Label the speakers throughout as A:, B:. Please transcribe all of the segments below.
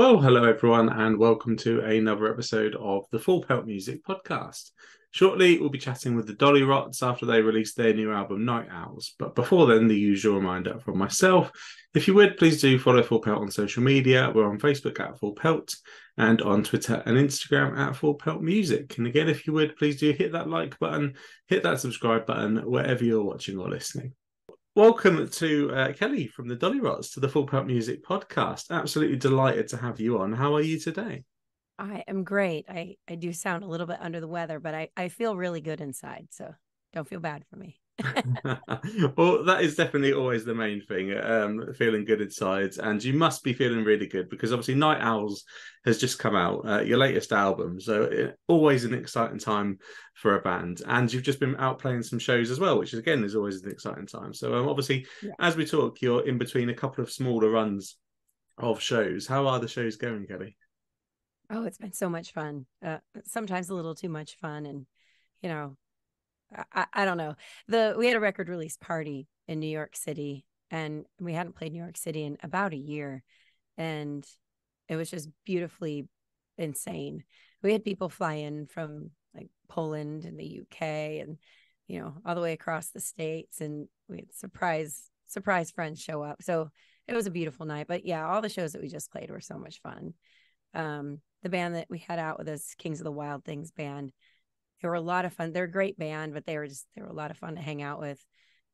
A: Well, hello everyone, and welcome to another episode of the Full Pelt Music Podcast. Shortly, we'll be chatting with the Dollyrots after they release their new album Night Owls. But before then, the usual reminder from myself: if you would, please do follow Full Pelt on social media. We're on Facebook at Full Pelt and on Twitter and Instagram at Full Pelt Music. And again, if you would, please do hit that like button, hit that subscribe button wherever you're watching or listening. Welcome to uh, Kelly from the Dollyrots to the Full Pelt Music Podcast. Absolutely delighted to have you on. How are you today?
B: I am great. I, I do sound a little bit under the weather, but I, I feel really good inside. So don't feel bad for me.
A: well, that is definitely always the main thing. Um, feeling good inside, and you must be feeling really good because obviously Night Owls has just come out, uh, your latest album. So it, always an exciting time for a band, and you've just been out playing some shows as well, which is again is always an exciting time. So um, obviously, yeah. as we talk, you're in between a couple of smaller runs of shows. How are the shows going, Kelly?
B: Oh, it's been so much fun. Uh, sometimes a little too much fun, and you know, I, I don't know. The we had a record release party in New York City, and we hadn't played New York City in about a year, and it was just beautifully insane. We had people fly in from like Poland and the UK, and you know all the way across the states, and we had surprise surprise friends show up. So it was a beautiful night. But yeah, all the shows that we just played were so much fun. Um, the band that we had out with us, Kings of the Wild Things band they were a lot of fun. They're a great band, but they were just they were a lot of fun to hang out with.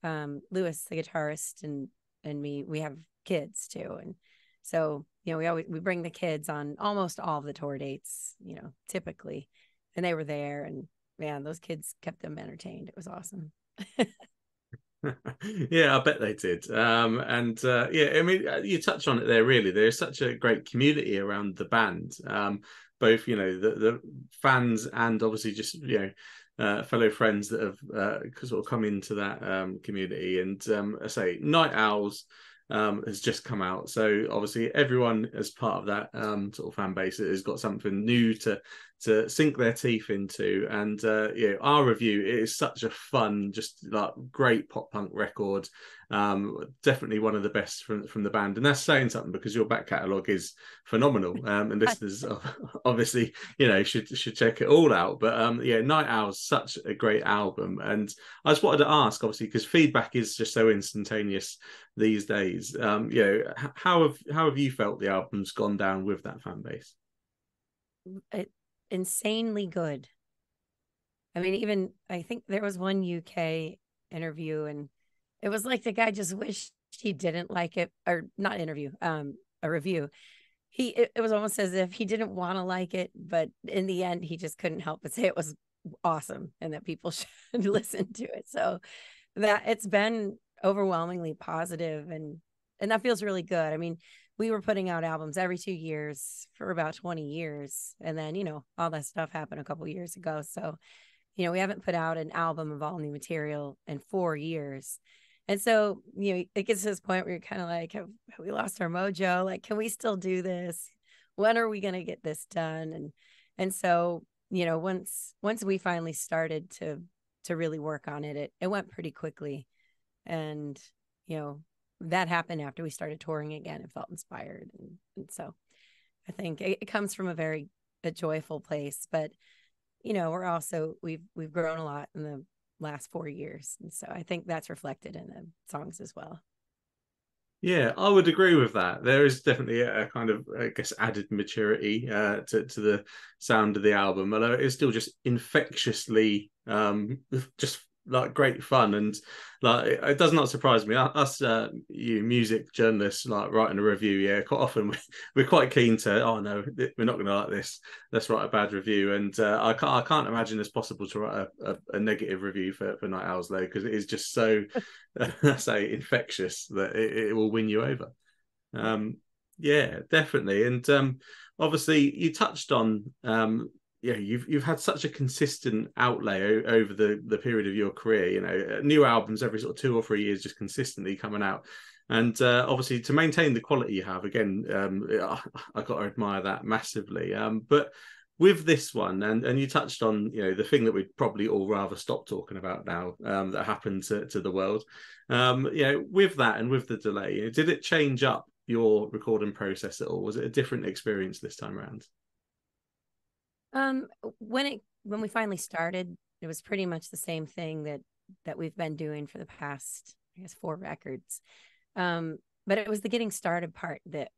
B: Um, Lewis, the guitarist, and and me, we have kids too, and so you know we always we bring the kids on almost all the tour dates, you know, typically, and they were there, and man, those kids kept them entertained. It was awesome.
A: yeah, I bet they did. Um, and uh, yeah, I mean, uh, you touch on it there. Really, there's such a great community around the band. Um, both you know the the fans and obviously just you know uh, fellow friends that have uh, sort of come into that um, community. And um, I say Night Owls um, has just come out, so obviously everyone as part of that um, sort of fan base has got something new to to sink their teeth into. And uh, yeah, our review it is such a fun, just like great pop punk record. Um, definitely one of the best from from the band, and that's saying something because your back catalogue is phenomenal. Um, and listeners obviously, you know, should should check it all out. But um, yeah, Night Owls such a great album, and I just wanted to ask, obviously, because feedback is just so instantaneous these days. Um, you know, how have how have you felt the album's gone down with that fan base?
B: It insanely good. I mean, even I think there was one UK interview and it was like the guy just wished he didn't like it or not interview, um, a review. He it, it was almost as if he didn't want to like it, but in the end he just couldn't help but say it was awesome and that people should listen to it. So that it's been overwhelmingly positive and and that feels really good. I mean, we were putting out albums every two years for about 20 years. And then, you know, all that stuff happened a couple years ago. So, you know, we haven't put out an album of all new material in four years. And so, you know, it gets to this point where you're kind of like, have, have we lost our mojo? Like, can we still do this? When are we going to get this done? And, and so, you know, once, once we finally started to, to really work on it, it, it went pretty quickly. And, you know, that happened after we started touring again and felt inspired and, and so i think it, it, comes from a very a joyful place but you know we're also we've we've grown a lot in the last four years and so i think that's reflected in the songs as well
A: yeah, I would agree with that. There is definitely a, kind of, I guess, added maturity uh, to to the sound of the album, although it's still just infectiously um, just like great fun. And like it does not surprise me. Us uh, you music journalists like writing a review yeah quite often we're quite keen to oh no we're not to like this. Let's write a bad review. And uh, I can't I can't imagine it's possible to write a, a, a negative review for, for Night Owls though because it is just so I say infectious that it, it, will win you over. Um yeah definitely. And um obviously you touched on um yeah, you've you've had such a consistent outlay o- over the the period of your career. You know, uh, new albums every sort of two or three years, just consistently coming out. And uh, obviously, to maintain the quality you have, again, um, I, got to admire that massively. Um, but with this one, and and you touched on, you know, the thing that we'd probably all rather stop talking about now um, that happened to, to the world. Um, you know, with that and with the delay, did it change up your recording process at all? Was it a different experience this time around?
B: Um, when it when we finally started, it was pretty much the same thing that that we've been doing for the past, I guess, four records. Um, but it was the getting started part that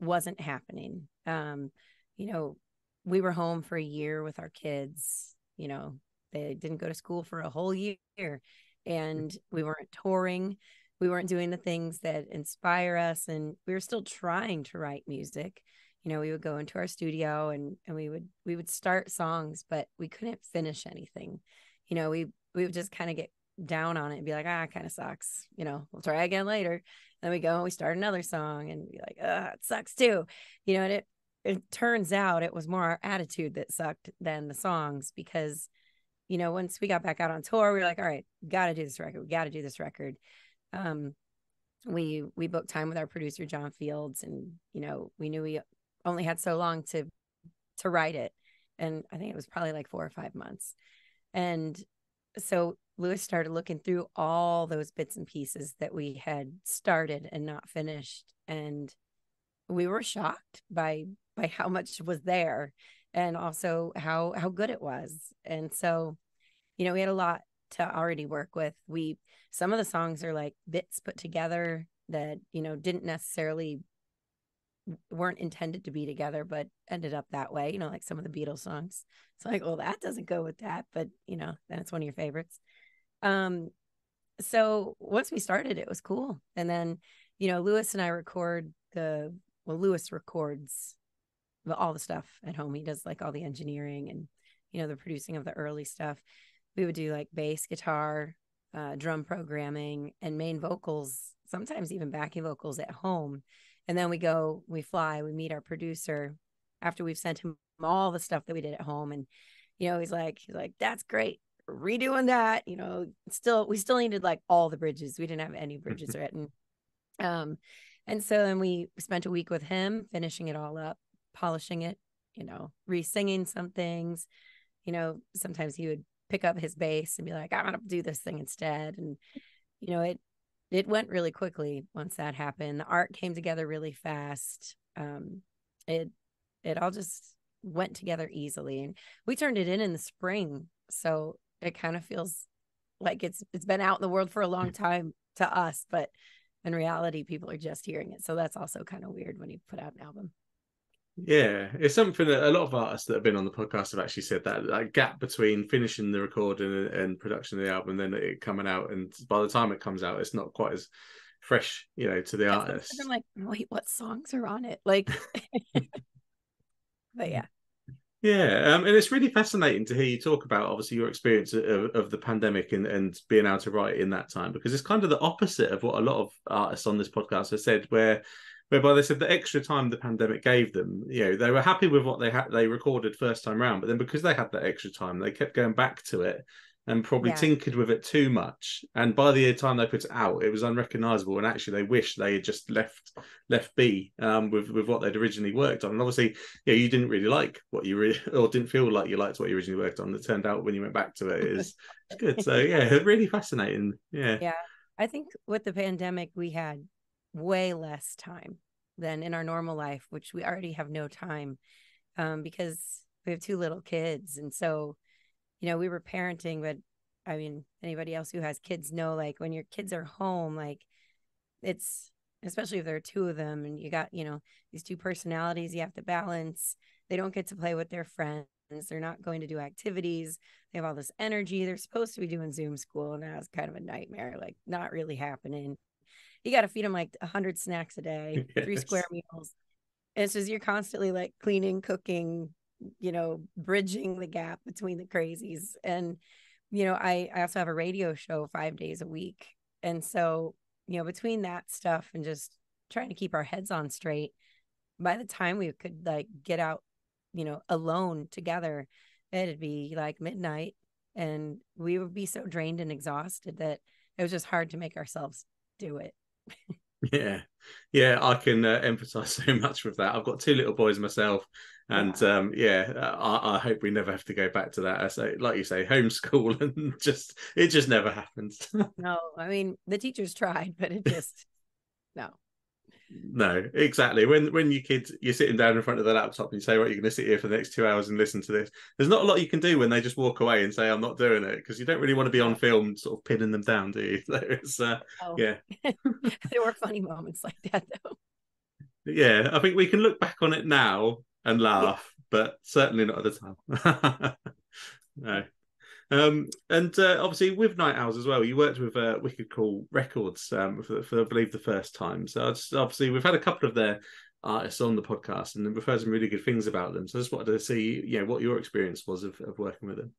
B: wasn't happening. Um, you know, we were home for a year with our kids. You know, they didn't go to school for a whole year, and we weren't touring. We weren't doing the things that inspire us, and we were still trying to write music you know we would go into our studio and and we would we would start songs but we couldn't finish anything. You know we we would just kind of get down on it and be like ah kind of sucks you know we'll try again later. Then we go and we start another song and be like ah it sucks too. You know and it it turns out it was more our attitude that sucked than the songs because you know once we got back out on tour we were like all right gotta do this record we gotta do this record. Um we we booked time with our producer john fields and you know we knew we only had so long to to write it. And i think it was probably like four or five months. And so lewis started looking through all those bits and pieces that we had started and not finished. And we were shocked by by how much was there and also how how good it was. And so you know we had a lot to already work with. We some of the songs are like bits put together that you know didn't necessarily weren't intended to be together, but ended up that way. You know, like some of the Beatles songs. It's like, well, that doesn't go with that, but you know, then it's one of your favorites. Um, so once we started, it was cool. And then, you know, Lewis and I record the well, Lewis records all the stuff at home. He does like all the engineering and you know the producing of the early stuff. We would do like bass guitar, uh, drum programming, and main vocals. Sometimes even backing vocals at home and then we go, we fly, we meet our producer after we've sent him all the stuff that we did at home. And, you know, he's like, he's like, that's great. Redoing that, you know, still, we still needed like all the bridges. We didn't have any bridges written. Um, and so then we spent a week with him, finishing it all up, polishing it, you know, re-singing some things. You know, sometimes he would pick up his bass and be like, I'm going to do this thing instead. And, you know, it it went really quickly once that happened. The art came together really fast. Um, it it all just went together easily, and we turned it in in the spring, so it kind of feels like it's it's been out in the world for a long time to us, but in reality, people are just hearing it. So that's also kind of weird when you put out an album.
A: Yeah, it's something that a lot of artists that have been on the podcast have actually said that that gap between finishing the recording and, and production of the album, and then it coming out, and by the time it comes out, it's not quite as fresh, you know, to the That's artist.
B: I'm like, wait, what songs are on it? Like, but yeah.
A: Yeah, um, and it's really fascinating to hear you talk about obviously your experience of, of the pandemic and, and being able to write in that time because it's kind of the opposite of what a lot of artists on this podcast have said, where whereby they said the extra time the pandemic gave them, you know, they were happy with what they had they recorded first time round, but then because they had that extra time, they kept going back to it and probably yeah. tinkered with it too much. And by the time they put it out, it was unrecognizable. And actually, they wish they had just left left be um, with with what they'd originally worked on. And obviously, yeah, you didn't really like what you really or didn't feel like you liked what you originally worked on. It turned out when you went back to it is good. So yeah, really fascinating. Yeah,
B: yeah. I think with the pandemic, we had way less time than in our normal life, which we already have no time um, because we have two little kids. And so, you know, we were parenting, but I mean, anybody else who has kids know like when your kids are home, like it's especially if there are two of them and you got, you know, these two personalities you have to balance. They don't get to play with their friends. They're not going to do activities. They have all this energy. They're supposed to be doing Zoom school, and that was kind of a nightmare, like not really happening you got to feed them like 100 snacks a day, yes. three square meals. And it's just you're constantly like cleaning, cooking, you know, bridging the gap between the crazies. And, you know, I, I also have a radio show five days a week. And so, you know, between that stuff and just trying to keep our heads on straight, by the time we could like get out, you know, alone together, it'd be like midnight and we would be so drained and exhausted that it was just hard to make ourselves do it
A: yeah. Yeah i can uh, empathize so much with that. I've got two little boys myself and yeah. um yeah I, I, hope we never have to go back to that. I say like you say homeschool and just it just never happens.
B: No i mean the teachers tried but it just no
A: No, exactly. When when you kids you're sitting down in front of the laptop and you say, "Right, you're going to sit here for the next two hours and listen to this." There's not a lot you can do when they just walk away and say, "I'm not doing it," because you don't really want to be on film, sort of pinning them down, do you? It's, uh, oh. yeah.
B: there were funny moments like that, though.
A: Yeah, I think we can look back on it now and laugh, yeah. but certainly not at the time. no. Um, and uh, obviously with Night Owls as well, you worked with uh, Wicked Cool Records um, for, for, I believe the first time. So just, obviously we've had a couple of their artists on the podcast, and we've heard some really good things about them. So I just wanted to see, you know, what your experience was of, of working with them.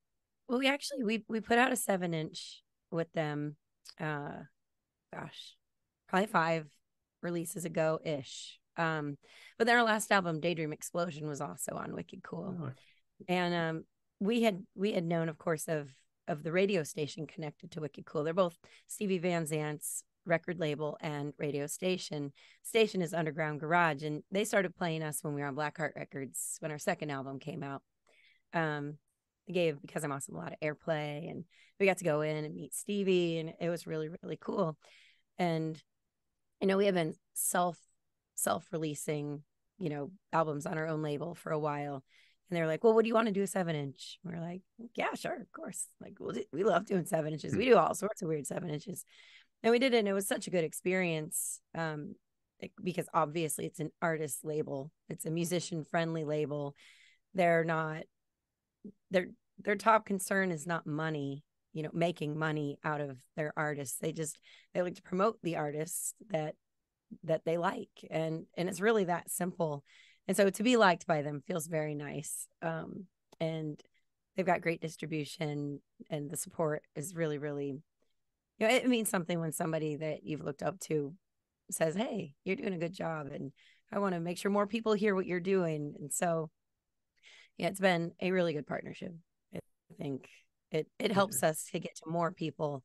B: Well, we actually we we put out a seven inch with them. Uh, gosh, probably five releases ago ish. Um, but then our last album, Daydream Explosion, was also on Wicked Cool. Oh. And um, we had we had known, of course, of of the radio station connected to Wicked Cool. They're both Stevie Van Zandt's record label and radio station. Station is Underground Garage, and they started playing us when we were on Blackheart Records when our second album came out. Um, they gave because I'm awesome a lot of airplay, and we got to go in and meet Stevie, and it was really really cool. And you know, we have been self self releasing, you know, albums on our own label for a while. And they're like, well, what do you want to do a seven inch? we're like, yeah, sure, of course. Like, we'll do, we love doing seven inches. We do all sorts of weird seven inches. And we did it. And it was such a good experience um, because obviously it's an artist label, it's a musician friendly label. They're not, their, their top concern is not money, you know, making money out of their artists. They just, they like to promote the artists that that they like and and it's really that simple and so to be liked by them feels very nice um and they've got great distribution and the support is really really you know it means something when somebody that you've looked up to says hey you're doing a good job and i want to make sure more people hear what you're doing. And so yeah it's been a really good partnership i think. It it helps us to get to more people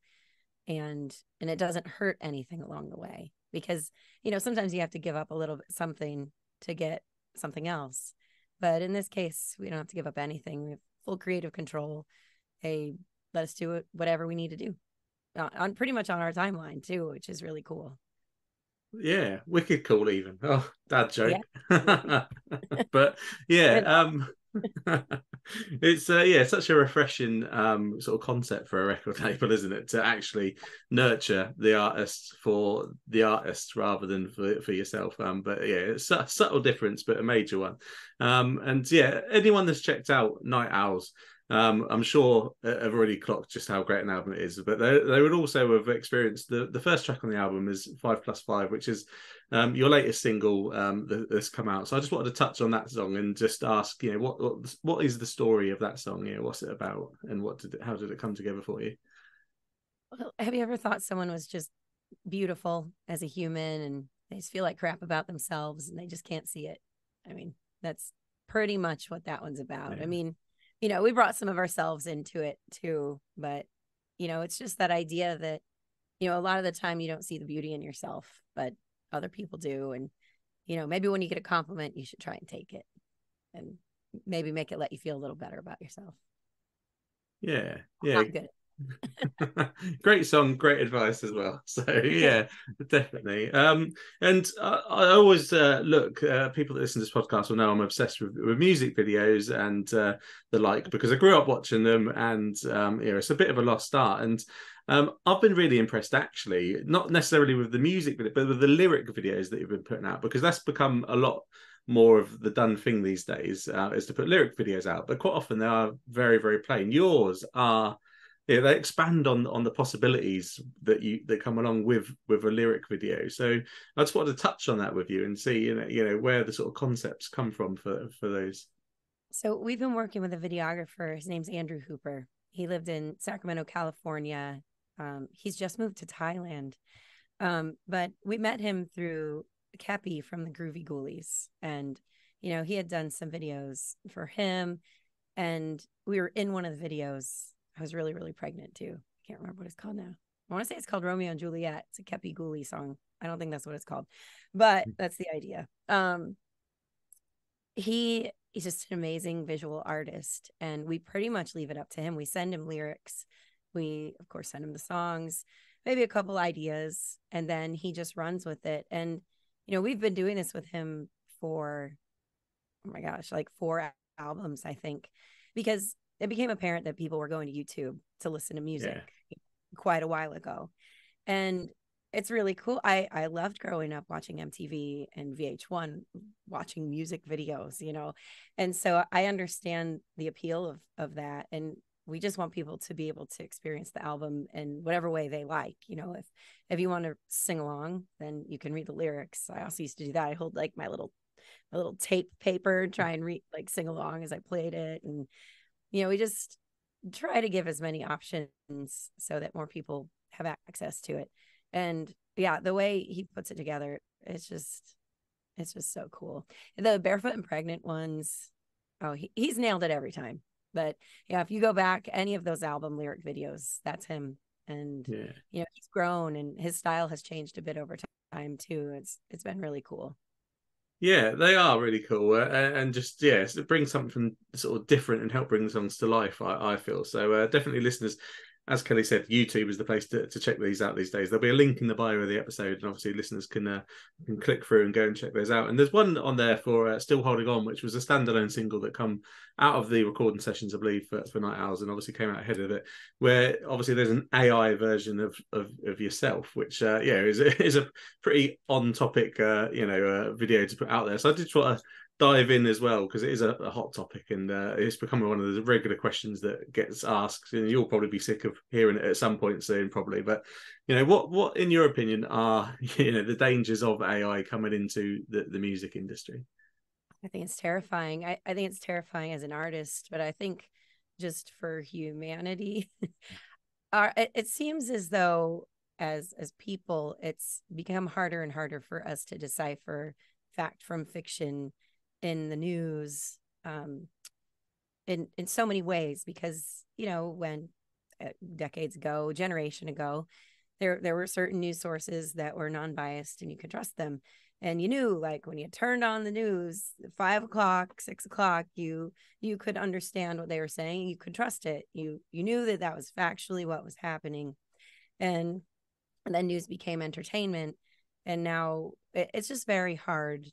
B: and and it doesn't hurt anything along the way because you know sometimes you have to give up a little bit something to get something else. But in this case we don't have to give up anything. We have full creative control. They let us do it whatever we need to do. Uh, on pretty much on our timeline too which is really cool.
A: Yeah wicked cool even. Oh dad joke. Yeah. but yeah um it's uh, yeah such a refreshing um sort of concept for a record label isn't it? To actually nurture the artists for the artists rather than for, for yourself. Um but yeah it's a subtle difference but a major one. Um and yeah anyone that's checked out night owls um, I'm sure uh, have already clocked just how great an album it is, but they, they would also have experienced the, the first track on the album is Five Plus Five, which is um, your latest single um, that's come out. So I just wanted to touch on that song and just ask, you know, what what, what is the story of that song? You know, what's it about, and what did it, how did it come together for you?
B: Well, have you ever thought someone was just beautiful as a human and they just feel like crap about themselves and they just can't see it? I mean, that's pretty much what that one's about. Yeah. I mean, you know, we brought some of ourselves into it too, but you know, it's just that idea that you know, a lot of the time you don't see the beauty in yourself, but other people do and you know, maybe when you get a compliment, you should try and take it and maybe make it let you feel a little better about yourself.
A: Yeah. Yeah. good. great song great advice as well so yeah definitely um and I, I always uh, look uh, people that listen to this podcast will know i'm obsessed with, with music videos and uh, the like because i grew up watching them and um yeah it's a bit of a lost start and um, I've been really impressed actually, not necessarily with the music, but with the lyric videos that you've been putting out because that's become a lot more of the done thing these days uh, is to put lyric videos out. But quite often they are very, very plain. Yours are yeah, they expand on on the possibilities that you that come along with with a lyric video. So I just wanted to touch on that with you and see you know you know where the sort of concepts come from for for those.
B: So we've been working with a videographer. His name's Andrew Hooper. He lived in Sacramento, California. Um, he's just moved to Thailand, um, but we met him through Kepi from the Groovy Ghoulies, and you know he had done some videos for him, and we were in one of the videos I was really, really pregnant too. I can't remember what it's called now. I want to say it's called Romeo and Juliet. It's a Kepi Ghoulie song. I don't think that's what it's called, but mm. that's the idea. Um, he he's just an amazing visual artist, and we pretty much leave it up to him. We send him lyrics. We of course send him the songs, maybe a couple ideas, and then he just runs with it. And you know, we've been doing this with him for, oh my gosh, like four albums, I think, because it became apparent that people were going to YouTube to listen to music yeah. quite a while ago. And it's really cool. I I loved growing up watching MTV and VH1 watching music videos, you know. And so I understand the appeal of of that and we just want people to be able to experience the album in whatever way they like you know if if you want to sing along then you can read the lyrics i also used to do that i hold like my little my little tape paper try and read like sing along as i played it and you know we just try to give as many options so that more people have access to it and yeah the way he puts it together it's just it's just so cool the barefoot and pregnant ones oh he, he's nailed it every time but yeah, if you go back any of those album lyric videos, that's him. And yeah. you know, he's grown and his style has changed a bit over time too. It's it's been really cool.
A: Yeah, they are really cool, uh, and just yeah, it brings something sort of different and help bring songs to life. I, I feel so. Uh, definitely, listeners, as Kelly said, YouTube is the place to, to check these out these days. There'll be a link in the bio of the episode, and obviously listeners can uh, can click through and go and check those out. And there's one on there for uh, "Still Holding On," which was a standalone single that come out of the recording sessions, I believe, for, for Night Owls, and obviously came out ahead of it. Where obviously there's an AI version of of, of yourself, which uh, yeah is is a pretty on topic uh, you know uh, video to put out there. So I did try to dive in as well because it is a, a, hot topic and uh, it's becoming one of the regular questions that gets asked and you'll probably be sick of hearing it at some point soon probably but you know what what in your opinion are you know the dangers of ai coming into the, the music industry?
B: I think it's terrifying. I, I think it's terrifying as an artist but i think just for humanity our, it, it seems as though as as people it's become harder and harder for us to decipher fact from fiction in the news um, in in so many ways because you know when uh, decades ago, generation ago, there there were certain news sources that were non-biased and you could trust them. And you knew, like when you turned on the news, five o'clock, six o'clock, you you could understand what they were saying. You could trust it. You you knew that that was factually what was happening, and, and then news became entertainment. And now it, it's just very hard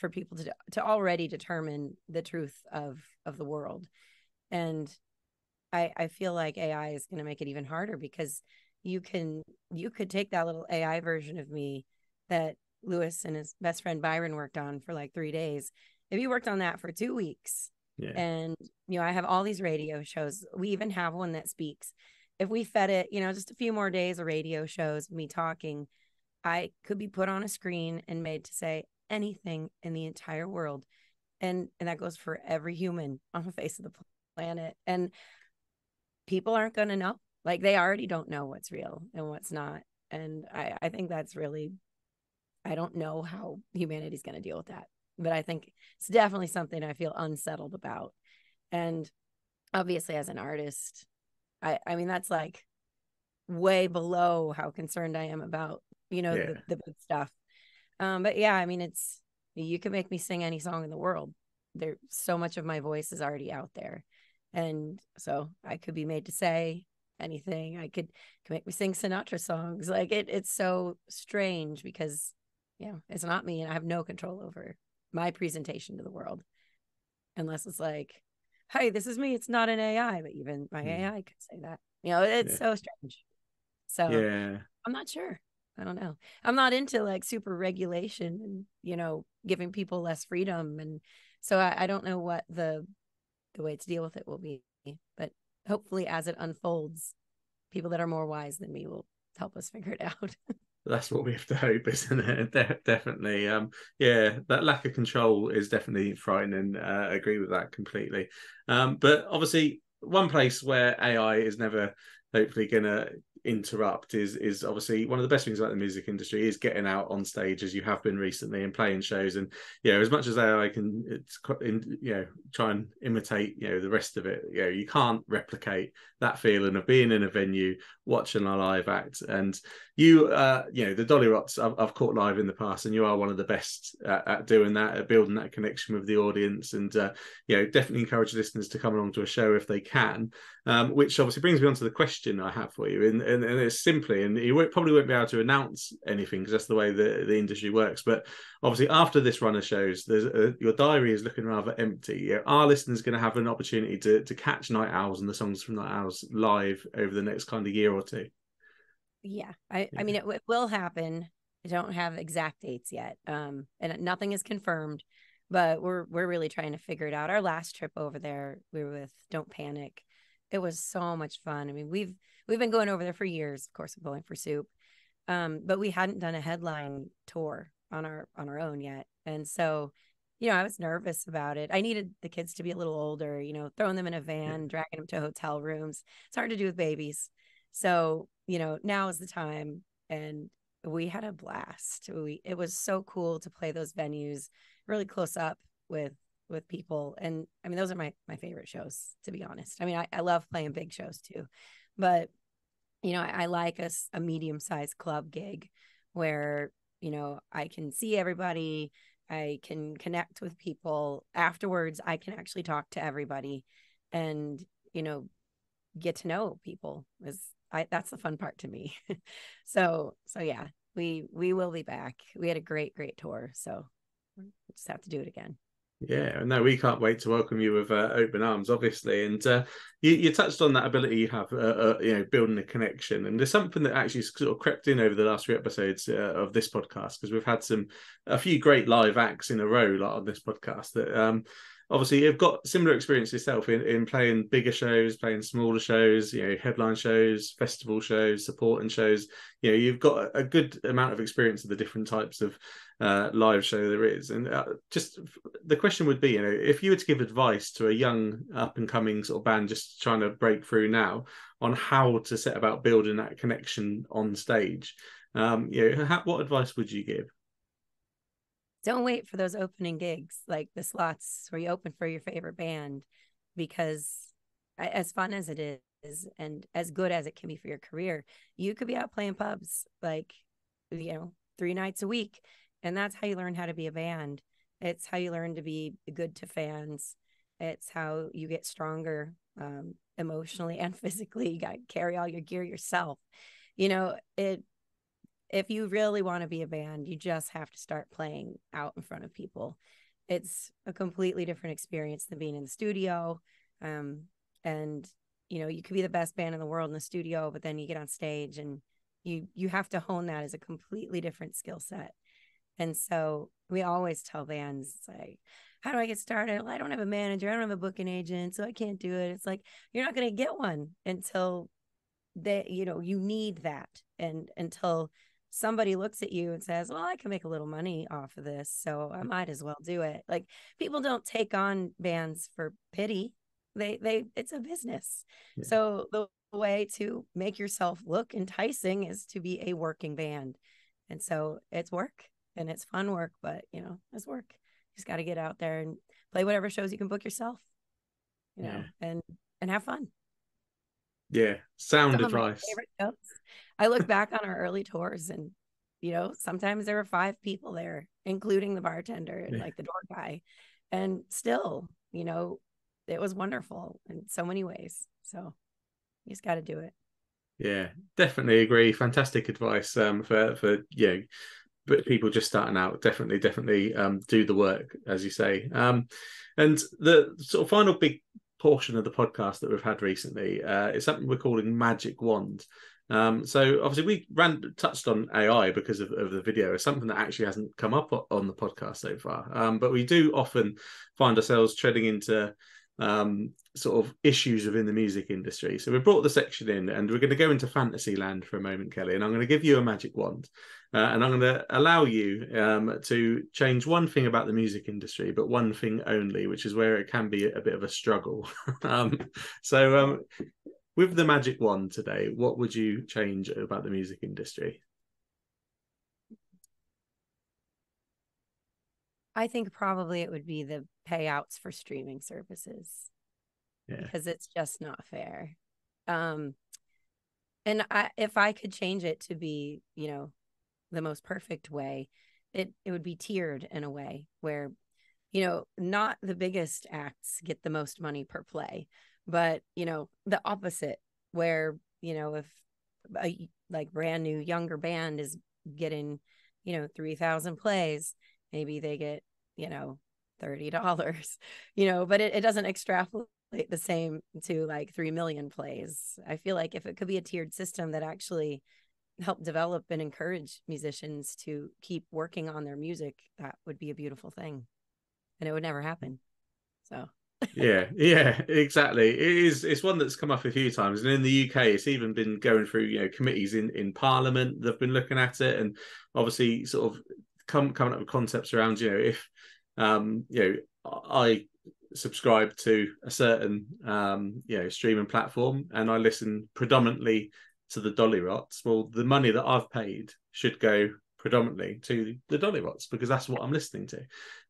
B: for people to to already determine the truth of of the world. And i i feel like ai is going to make it even harder because you can you could take that little ai version of me that lewis and his best friend byron worked on for like three days. If you worked on that for two weeks yeah. and you know i have all these radio shows we even have one that speaks. If we fed it you know just a few more days of radio shows me talking i could be put on a screen and made to say anything in the entire world. And and that goes for every human on the face of the planet. And people aren't going to know. Like they already don't know what's real and what's not. And i i think that's really i don't know how humanity's going to deal with that. But i think it's definitely something i feel unsettled about. And obviously as an artist i i mean that's like way below how concerned i am about you know yeah. the, the big stuff um, but yeah, I mean, it's you can make me sing any song in the world. There, so much of my voice is already out there, and so I could be made to say anything. I could, could make me sing Sinatra songs. Like it, it's so strange because, you know, it's not me, and I have no control over my presentation to the world, unless it's like, "Hey, this is me. It's not an AI," but even my mm. AI could say that. You know, it's yeah. so strange. So yeah. I'm not sure. I don't know. I'm not into like super regulation and you know giving people less freedom, and so I, I don't know what the the way to deal with it will be. But hopefully, as it unfolds, people that are more wise than me will help us figure it out.
A: That's what we have to hope, isn't it? De- definitely. Um, yeah, that lack of control is definitely frightening. Uh, agree with that completely. Um, but obviously, one place where AI is never hopefully going to interrupt is is obviously one of the best things about the music industry is getting out on stage as you have been recently and playing shows. And you know as much as I can it's you know try and imitate you know the rest of it you know you can't replicate that feeling of being in a venue watching a live act. And you uh you know the Dollyrots I've, I've caught live in the past and you are one of the best at, at doing that at building that connection with the audience. And uh, you know definitely encourage listeners to come along to a show if they can um, which obviously brings me on to the question I have for you in and, and it's simply, and you probably won't be able to announce anything because that's the way the, the industry works. But obviously, after this run of shows, there's a, your diary is looking rather empty. You know, our listeners going to have an opportunity to to catch Night Owls and the songs from Night Owls live over the next kind of year or two.
B: Yeah, I, yeah. I mean, it, it will happen. I don't have exact dates yet, um, and nothing is confirmed but we're we're really trying to figure it out. Our last trip over there, we were with Don't Panic. It was so much fun. I mean, we've we've been going over there for years, of course, Bowling for Soup, um, but we hadn't done a headline tour on our on our own yet, and so you know, I was nervous about it. I needed the kids to be a little older, you know, throwing them in a van, dragging them to hotel rooms. It's hard to do with babies. So, you know, now is the time. And we had a blast. We it was so cool to play those venues really close up with with people and i mean those are my my favorite shows to be honest i mean i, I love playing big shows too but you know i, I like a, a medium-sized club gig where you know i can see everybody i can connect with people. Afterwards i can actually talk to everybody and you know get to know people is i that's the fun part to me. So so yeah we we will be back. We had a great great tour so we just have to do it again.
A: Yeah, no, we can't wait to welcome you with uh, open arms, obviously. And uh, you, you, touched on that ability you have, uh, uh, you know, building a connection. And there's something that actually sort of crept in over the last few episodes uh, of this podcast because we've had some a few great live acts in a row like, on this podcast that um, obviously you've got similar experience yourself in, in playing bigger shows, playing smaller shows, you know, headline shows, festival shows, supporting shows. You know, you've got a good amount of experience of the different types of uh, live show there is. And uh, just the question would be, you know, if you were to give advice to a young up and coming sort of band just trying to break through now on how to set about building that connection on stage, um, you know, how, what advice would you give?
B: don't wait for those opening gigs like the slots where you open for your favorite band because as fun as it is and as good as it can be for your career you could be out playing pubs like you know three nights a week and that's how you learn how to be a band it's how you learn to be good to fans it's how you get stronger um, emotionally and physically you got to carry all your gear yourself you know it if you really want to be a band, you just have to start playing out in front of people. It's a completely different experience than being in the studio. Um, and you know, you could be the best band in the world in the studio, but then you get on stage and you you have to hone that as a completely different skill set. And so we always tell bands like, how do I get started? Well, I don't have a manager, I don't have a booking agent, so I can't do it. It's like you're not gonna get one until that you know you need that and until somebody looks at you and says, Well, I can make a little money off of this, so I might as well do it. Like people don't take on bands for pity. They they it's a business. Yeah. So the way to make yourself look enticing is to be a working band. And so it's work and it's fun work, but you know, it's work. You just gotta get out there and play whatever shows you can book yourself, you know, yeah. and and have fun.
A: Yeah, sound Some advice.
B: I look back on our early tours and you know, sometimes there were five people there, including the bartender and yeah. like the door guy. And still, you know, it was wonderful in so many ways. So you just got to do it.
A: Yeah, definitely agree. Fantastic advice um, for for yeah, but people just starting out. Definitely, definitely um, do the work as you say. Um, and the sort of final big portion of the podcast that we've had recently uh, is something we're calling Magic Wand. Um, so obviously we ran touched on AI because of, of, the video. It's something that actually hasn't come up on the podcast so far. Um, but we do often find ourselves treading into um, sort of issues within the music industry. So we brought the section in, and we're going to go into fantasy land for a moment, Kelly. And I'm going to give you a magic wand, uh, and I'm going to allow you um, to change one thing about the music industry, but one thing only, which is where it can be a bit of a struggle. um, so um, with the magic wand today, what would you change about the music industry?
B: I think probably it would be the payouts for streaming services.
A: Yeah.
B: Because it's just not fair. Um and I if I could change it to be, you know, the most perfect way, it it would be tiered in a way where you know, not the biggest acts get the most money per play, but you know the opposite where you know if a like brand new younger band is getting, you know, 3000 plays, maybe they get, you know, $30, you know, but it, it doesn't extrapolate the same to like 3 million plays. I feel like if it could be a tiered system that actually help develop and encourage musicians to keep working on their music, that would be a beautiful thing. And it would never happen. So
A: yeah, yeah, exactly. It is. It's one that's come up a few times, and in the UK, it's even been going through you know committees in in Parliament. They've been looking at it, and obviously sort of come coming up with concepts around you know if um you know I subscribe to a certain um you know streaming platform and I listen predominantly to the Dolly Dollyrots, well, the money that I've paid should go predominantly to the Dolly Dollyrots because that's what I'm listening to.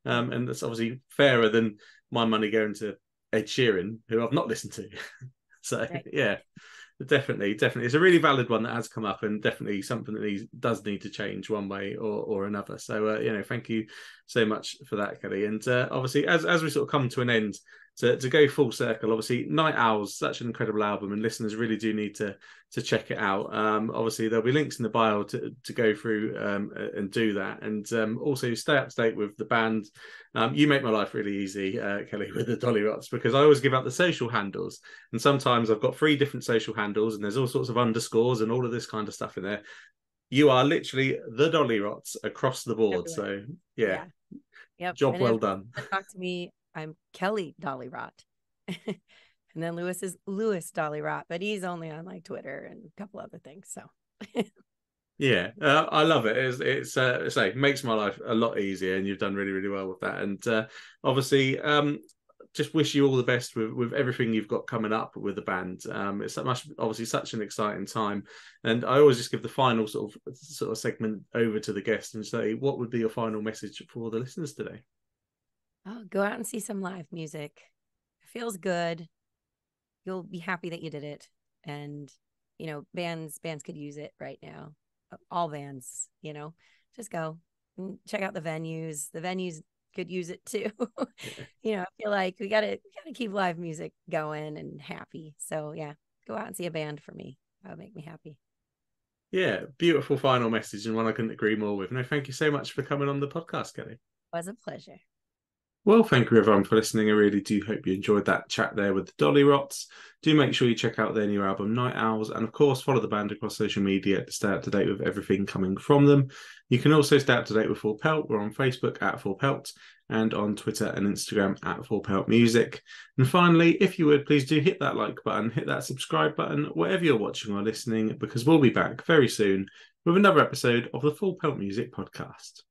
A: Um, and that's obviously fairer than my money going to Ed Sheeran, who I've not listened to. so, right. yeah, definitely, definitely. It's a really valid one that has come up and definitely something that needs, does need to change one way or, or another. So, uh, you know, thank you so much for that, Kelly. And uh, obviously, as, as we sort of come to an end to, to go full circle, obviously, Night Owls, such an incredible album, and listeners really do need to to check it out. Um, obviously, there'll be links in the bio to, to go through um, and do that, and um, also stay up to date with the band. Um, you make my life really easy, uh, Kelly, with the Dollyrots, because I always give out the social handles, and sometimes I've got three different social handles, and there's all sorts of underscores and all of this kind of stuff in there. You are literally the Dollyrots across the board, so yeah. yeah. Yep. Job and well done.
B: Talk to me I'm Kelly Dolly Rot. and then Lewis is Lewis Dolly Rot, but he's only on like Twitter and a couple other things. So
A: yeah, uh, I love it. It's, it's uh, say makes my life a lot easier, and you've done really, really well with that. And uh, obviously, um, just wish you all the best with, with everything you've got coming up with the band. Um, it's much obviously such an exciting time, and I always just give the final sort of sort of segment over to the guest and say, what would be your final message for the listeners today?
B: Oh, go out and see some live music. It feels good. You'll be happy that you did it. And, you know, bands bands could use it right now. All bands, you know. Just go and check out the venues. The venues could use it too. you know, I feel like we gotta we gotta keep live music going and happy. So yeah, go out and see a band for me. That would make me happy.
A: Yeah, beautiful final message and one I couldn't agree more with. No, thank you so much for coming on the podcast, Kelly. It
B: was a pleasure.
A: Well, thank you everyone for listening. I really do hope you enjoyed that chat there with the Dolly Dollyrots. Do make sure you check out their new album, Night Owls, and of course, follow the band across social media to stay up to date with everything coming from them. You can also stay up to date with Full Pelt. We're on Facebook at Full Pelt and on Twitter and Instagram at Full Pelt Music. And finally, if you would, please do hit that like button, hit that subscribe button, wherever you're watching or listening, because we'll be back very soon with another episode of the Full Pelt Music Podcast.